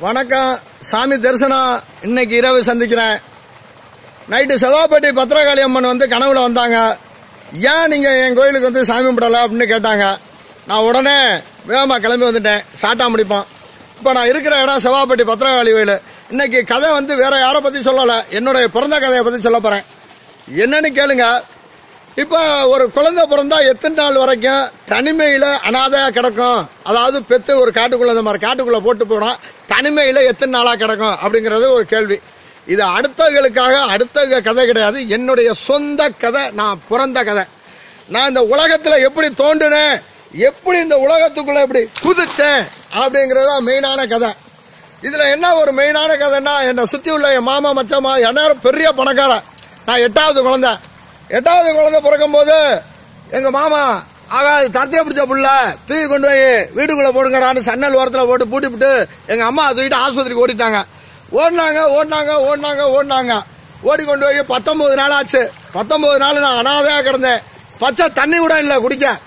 வணக்கம். சாமி தரிசனம் இன்னைக்கு இரவு சந்திக்கிறேன். நைட்டு செவாப்பட்டி பத்திரகாளி அம்மன் வந்து கனவுல வந்தாங்க. ஏன் நீங்க என் கோயிலுக்கு வந்து சாமி கும்பிடல அப்படின்னு கேட்டாங்க. நான் உடனே வேகமா கிளம்பி வந்துட்டேன். சாட்டா முடிப்போம். இப்போ நான் இருக்கிற இடம் செவ்வாப்பட்டி பத்திரகாளி கோயில். இன்னைக்கு கதை வந்து வேற யாரை பத்தி சொல்லலை. என்னுடைய பிறந்த கதையை பத்தி சொல்ல போறேன். என்னன்னு கேளுங்க. இப்போ ஒரு குழந்தை பிறந்தா எத்தனை நாள் வரைக்கும் தனிமையில அனாதையா கிடக்கும்? அதாவது பெத்து ஒரு காட்டுக்குள்ள இந்த மாதிரி காட்டுக்குள்ள போட்டு போனா தனிமையில எத்தனை நாளா கிடக்கும் அப்படிங்கறது ஒரு கேள்வி. இது அடுத்தவர்களுக்காக அடுத்த கதை கிடையாது. என்னுடைய சொந்த கதை நான் பிறந்த கதை. நான் இந்த உலகத்துல எப்படி தோண்டினேன் எப்படி இந்த உலகத்துக்குள்ள எப்படி குதிச்சேன்? அப்படிங்கறது தான் மெயினான கதை. இதுல என்ன ஒரு மெயினான கதைன்னா என்னை சுத்தி உள்ள என் மாமா மச்சம்மா எல்லாரும் பெரிய பணக்காரன். நான் எட்டாவது குழந்தை. எட்டாவது குழந்தை பிறக்கும் போது எங்க மாமா ஆகா இது பிடிச்ச புள்ள தூக்கி கொண்டு போய் வீட்டுக்குள்ள போடுங்கடான்னு சன்னல் ஓரத்துல போட்டு பூட்டிவிட்டு எங்க அம்மா தூக்கிட்டு ஆஸ்பத்திரிக்கு ஓடிட்டாங்க. ஓடினாங்க ஓடினாங்க ஓடினாங்க ஓடினாங்க. ஓடி கொண்டு போய் பத்தொன்பது நாள் ஆச்சு. பத்தொன்பது நாள் நான் அனாதையா கிடந்தேன். பச்சை தண்ணி கூட இல்லை குடிக்க.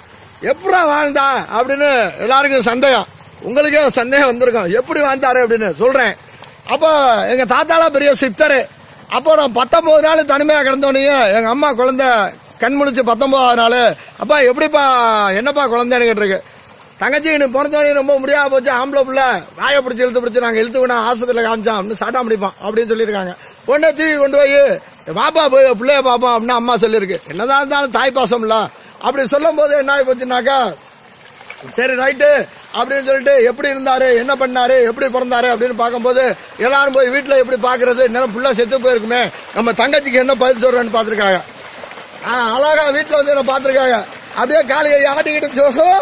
எப்படா வாழ்ந்தா? அப்படின்னு எல்லாருக்கும் சந்தேகம். உங்களுக்கே சந்தேகம் வந்திருக்கும். எப்படி வாழ்ந்தாரு? அப்படின்னு சொல்றேன். அப்போ எங்க தாத்தாலாம் பெரிய சித்தரு. அப்போ நான் பத்தொன்பது நாள் தனிமையாக கிடந்தோடனே எங்க அம்மா குழந்தை கண் முழிச்சு பத்தொன்பதாவது நாள். அப்பா எப்படிப்பா என்னப்பா குழந்தைன்னு கேட்டிருக்கு. தங்கச்சி எனக்கு பிறந்தோடனே ரொம்ப முடியாம போச்சு ஆம்பளை பிள்ள. வாயை பிடிச்சி இழுத்து பிடிச்சி நாங்கள் இழுத்து விட ஆஸ்பத்திரியில் காமிச்சோம் அப்படின்னு சாட்டா முடிப்போம் அப்படின்னு சொல்லியிருக்காங்க. உடனே தூக்கி கொண்டு போய் பாப்பா போய் பிள்ளைய பாப்போம் அப்படின்னு அம்மா சொல்லியிருக்கு. என்னதான் இருந்தாலும் தாய் பாசம் அப்படி சொல்லும் போது என்ன ஆகி போச்சுனாக்கா சரி ரைட்டு. அப்படின்னு சொல்லிட்டு எப்படி இருந்தாரு என்ன பண்ணாரு எப்படி பிறந்தாரு அப்படின்னு பார்க்கும்போது எல்லாரும் போய் வீட்டில் எப்படி பாக்குறது நேரம் புள்ள செத்து போயிருக்குமே நம்ம தங்கச்சிக்கு என்ன பதில் சொல்றேன்னு பார்த்துருக்காங்க. அழகா வீட்டில் வந்து என்ன பார்த்துருக்காங்க. அப்படியே காலையை ஆட்டிக்கிட்டு ஜோசோ